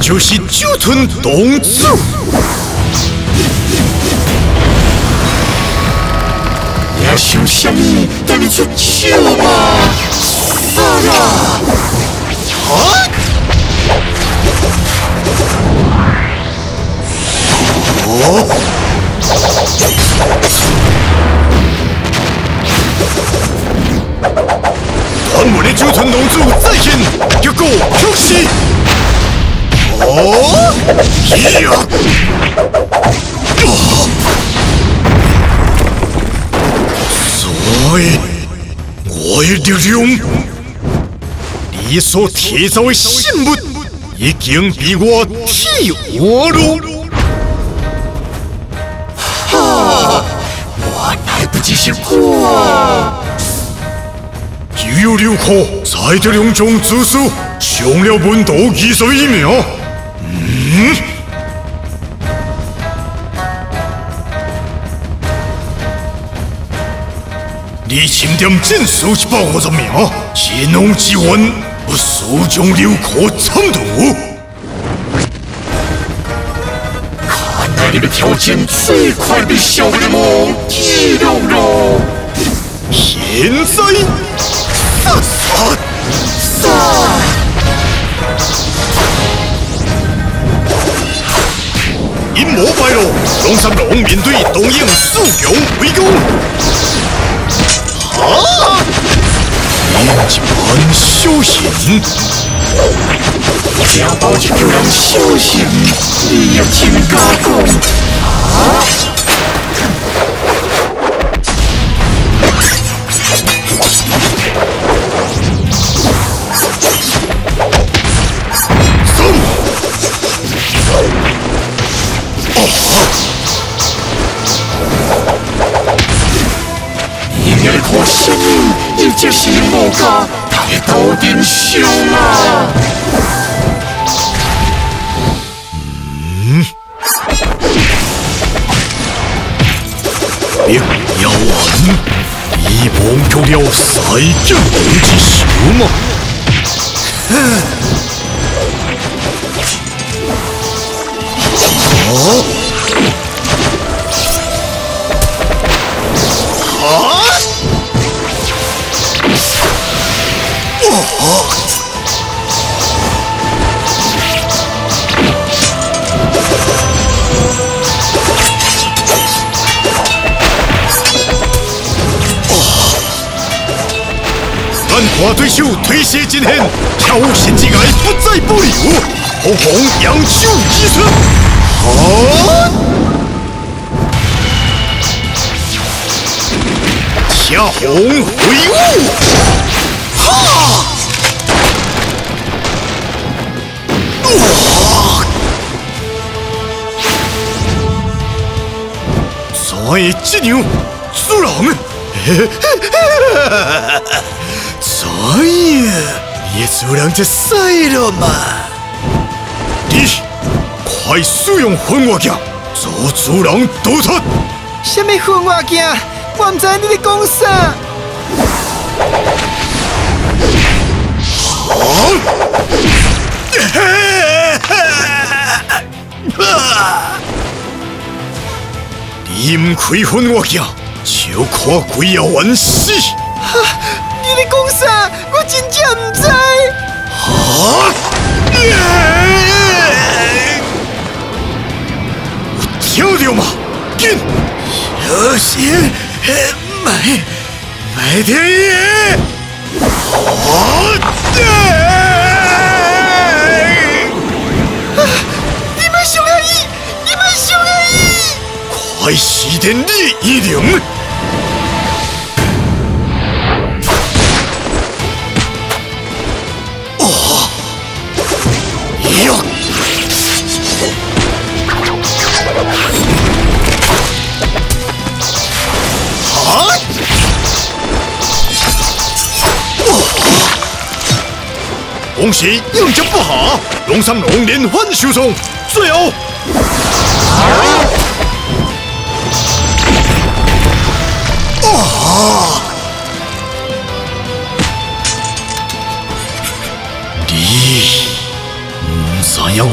就是九吞东子。要想什么？带你出手吧！啊呀！啊！哦！团木的九寸龙珠再现，一个休息。哦！呀！所以，我的力量，你所缔造的信物，已经被我体化了。来不及想过，有六颗在这两种姿势上了温度二十一秒。 嗯，你清点整数一百五十秒，技能之温，我速将六颗参透。你们条件最快被小流氓击倒了！现在，杀三龙面对东影速勇围攻。啊！一般小心。只要保持住人小心，你要听加讲。啊！是我家大头顶上啊！别要完，你我对手推卸尽显，跳舞新境界不再保留，红红扬手一寸，啊！恰红挥舞，哈！哇！再这样，输人！所以，也只能就死了嘛！你快使用混化镜，做主人倒退。什么混化镜？我唔知你在讲啥。好！你唔开混化镜，就看鬼要完死！你在讲啥？我真正唔知。啊！有跳吗？紧！小心！慢，慢点！啊！你们凶恶意！你们凶恶意！快熄电你一灵！恭喜应征不好，龙三龙连环输送，最后。啊！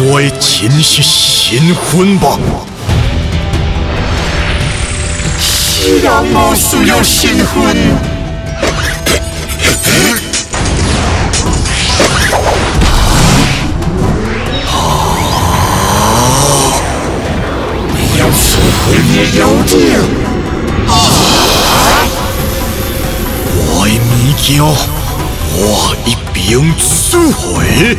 我的真实身份吧？是啊，我需要身份。你要摧毁你的优点。我的物件，我一并摧毁。